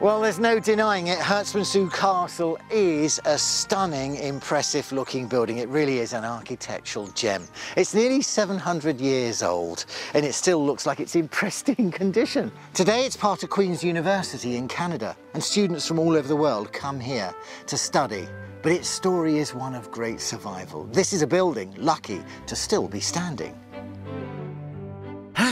Well, there's no denying it. Herstmonceux Castle is a stunning, impressive looking building. It really is an architectural gem. It's nearly 700 years old and it still looks like it's in pristine condition. Today it's part of Queen's University in Canada and students from all over the world come here to study. But its story is one of great survival. This is a building lucky to still be standing.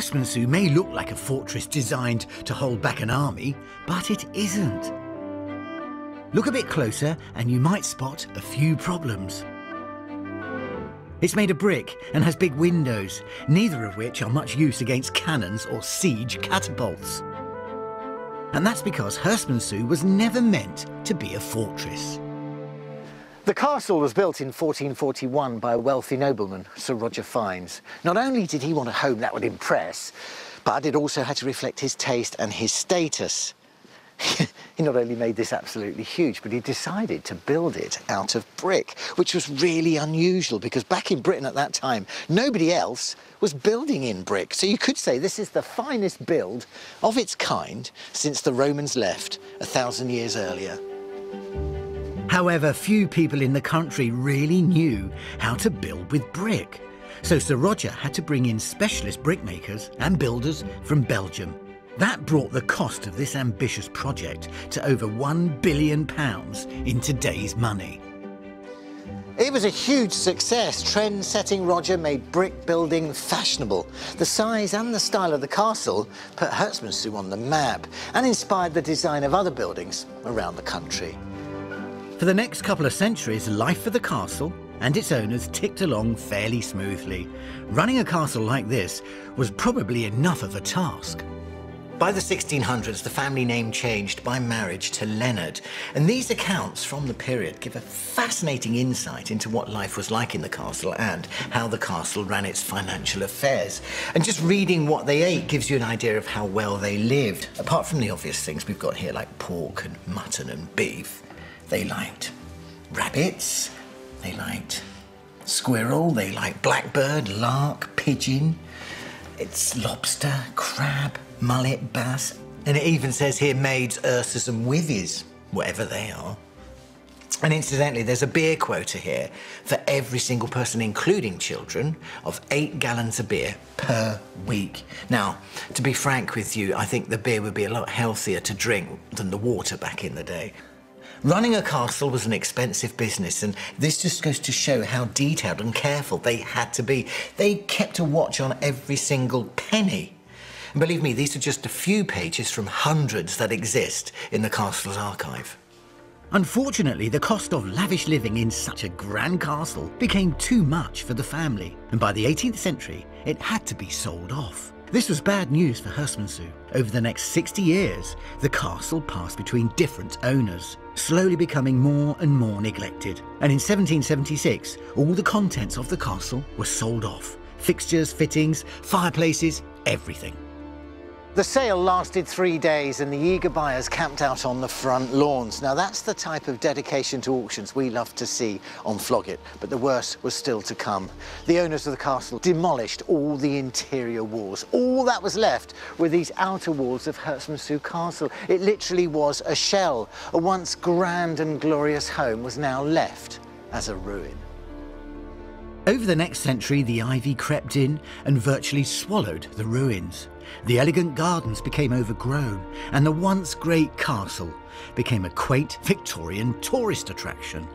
Herstmonceux may look like a fortress designed to hold back an army, but it isn't. Look a bit closer and you might spot a few problems. It's made of brick and has big windows, neither of which are much use against cannons or siege catapults. And that's because Herstmonceux was never meant to be a fortress. The castle was built in 1441 by a wealthy nobleman, Sir Roger Fiennes. Not only did he want a home that would impress, but it also had to reflect his taste and his status. he not only made this absolutely huge, but he decided to build it out of brick, which was really unusual because back in Britain at that time, nobody else was building in brick. So you could say this is the finest build of its kind since the Romans left a thousand years earlier. However, few people in the country really knew how to build with brick. So Sir Roger had to bring in specialist brickmakers and builders from Belgium. That brought the cost of this ambitious project to over £1 billion in today's money. It was a huge success. Trend-setting Roger made brick building fashionable. The size and the style of the castle put Herstmonceux on the map and inspired the design of other buildings around the country. For the next couple of centuries, life for the castle and its owners ticked along fairly smoothly. Running a castle like this was probably enough of a task. By the 1600s, the family name changed by marriage to Leonard, and these accounts from the period give a fascinating insight into what life was like in the castle and how the castle ran its financial affairs. And just reading what they ate gives you an idea of how well they lived, apart from the obvious things we've got here like pork and mutton and beef. They liked rabbits, they liked squirrel, they liked blackbird, lark, pigeon. It's lobster, crab, mullet, bass, and it even says here maids, ursas and withies, whatever they are. And incidentally, there's a beer quota here for every single person, including children, of eight gallons of beer per week. Now, to be frank with you, I think the beer would be a lot healthier to drink than the water back in the day. Running a castle was an expensive business, and this just goes to show how detailed and careful they had to be. They kept a watch on every single penny. And believe me, these are just a few pages from hundreds that exist in the castle's archive. Unfortunately, the cost of lavish living in such a grand castle became too much for the family, and by the 18th century, it had to be sold off. This was bad news for Herstmonceux. Over the next 60 years, the castle passed between different owners, slowly becoming more and more neglected. And in 1776, all the contents of the castle were sold off. Fixtures, fittings, fireplaces, everything. The sale lasted three days and the eager buyers camped out on the front lawns. Now that's the type of dedication to auctions we love to see on Flog It, but the worst was still to come. The owners of the castle demolished all the interior walls. All that was left were these outer walls of Herstmonceux Castle. It literally was a shell. A once grand and glorious home was now left as a ruin. Over the next century, the ivy crept in and virtually swallowed the ruins. The elegant gardens became overgrown, and the once great castle became a quaint Victorian tourist attraction.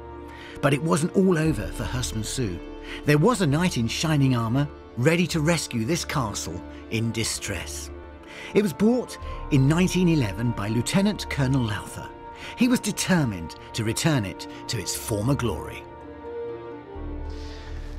But it wasn't all over for Herstmonceux. There was a knight in shining armour, ready to rescue this castle in distress. It was bought in 1911 by Lieutenant Colonel Lowther. He was determined to return it to its former glory.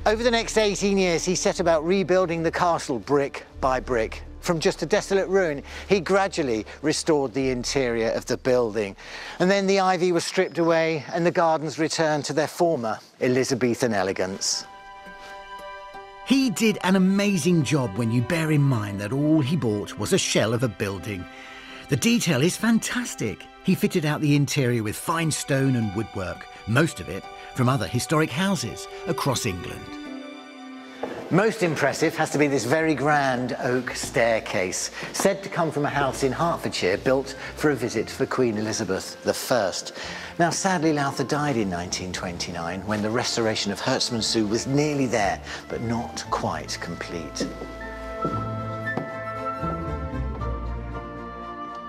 Over the next 18 years, he set about rebuilding the castle brick by brick. From just a desolate ruin, he gradually restored the interior of the building. And then the ivy was stripped away and the gardens returned to their former Elizabethan elegance. He did an amazing job when you bear in mind that all he bought was a shell of a building. The detail is fantastic. He fitted out the interior with fine stone and woodwork, most of it from other historic houses across England. Most impressive has to be this very grand oak staircase, said to come from a house in Hertfordshire built for a visit for Queen Elizabeth I. Now, sadly, Lowther died in 1929 when the restoration of Herstmonceux was nearly there, but not quite complete.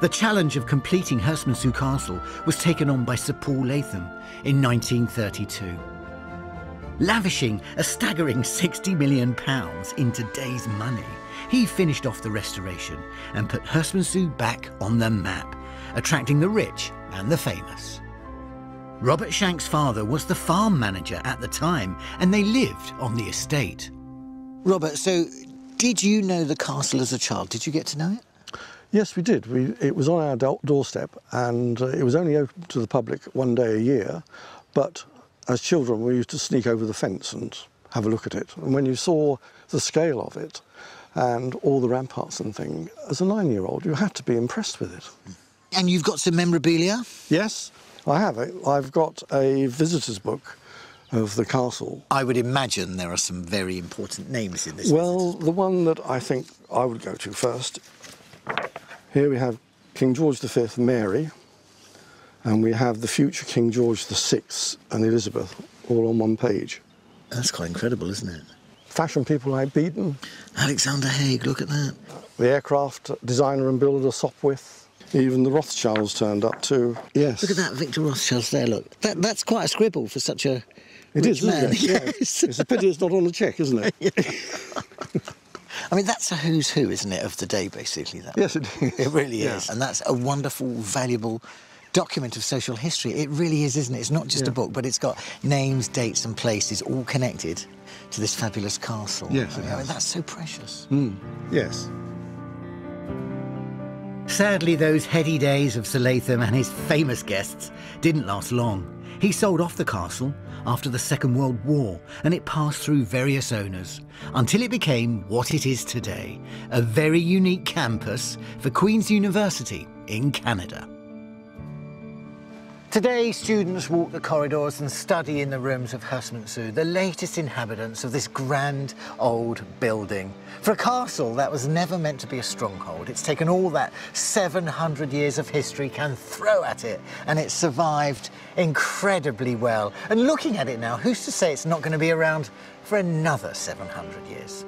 The challenge of completing Herstmonceux Castle was taken on by Sir Paul Latham in 1932 lavishing a staggering £60 million in today's money. He finished off the restoration and put Herstmonceux back on the map, attracting the rich and the famous. Robert Shank's father was the farm manager at the time, and they lived on the estate. Robert, so did you know the castle as a child? Did you get to know it? Yes, we did. We, it was on our doorstep, and uh, it was only open to the public one day a year. But as children, we used to sneak over the fence and have a look at it. And when you saw the scale of it and all the ramparts and thing, as a nine-year-old, you had to be impressed with it. And you've got some memorabilia? Yes, I have. I've got a visitor's book of the castle. I would imagine there are some very important names in this. Well, the one that I think I would go to first. Here we have King George V Mary, and we have the future King George VI and Elizabeth all on one page. That's quite incredible, isn't it? Fashion people like Beaton. Alexander Haig, look at that. The aircraft designer and builder Sopwith. Even the Rothschilds turned up too. Yes. Look at that Victor Rothschild there, look. That, that's quite a scribble for such a it is, man. It? Yes. it's a pity it's not on the cheque, isn't it? I mean, that's a who's who, isn't it, of the day, basically. That yes, it is. It really is. And that's a wonderful, valuable document of social history. It really is, isn't it? It's not just yeah. a book, but it's got names, dates, and places all connected to this fabulous castle. Yes, I mean, that's so precious. Mm. Yes. Sadly, those heady days of Sir Latham and his famous guests didn't last long. He sold off the castle after the Second World War and it passed through various owners until it became what it is today a very unique campus for Queen's University in Canada. Today, students walk the corridors and study in the rooms of Herstmonceux, the latest inhabitants of this grand old building. For a castle that was never meant to be a stronghold, it's taken all that 700 years of history can throw at it, and it's survived incredibly well. And looking at it now, who's to say it's not going to be around for another 700 years?